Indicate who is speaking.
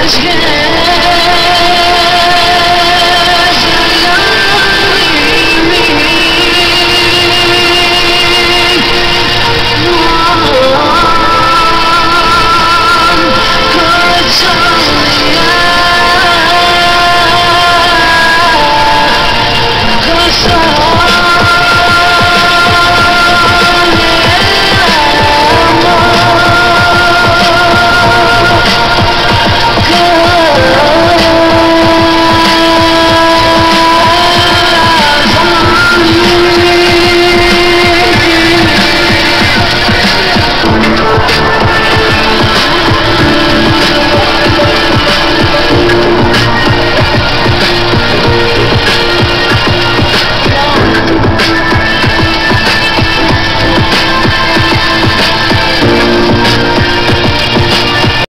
Speaker 1: Let's get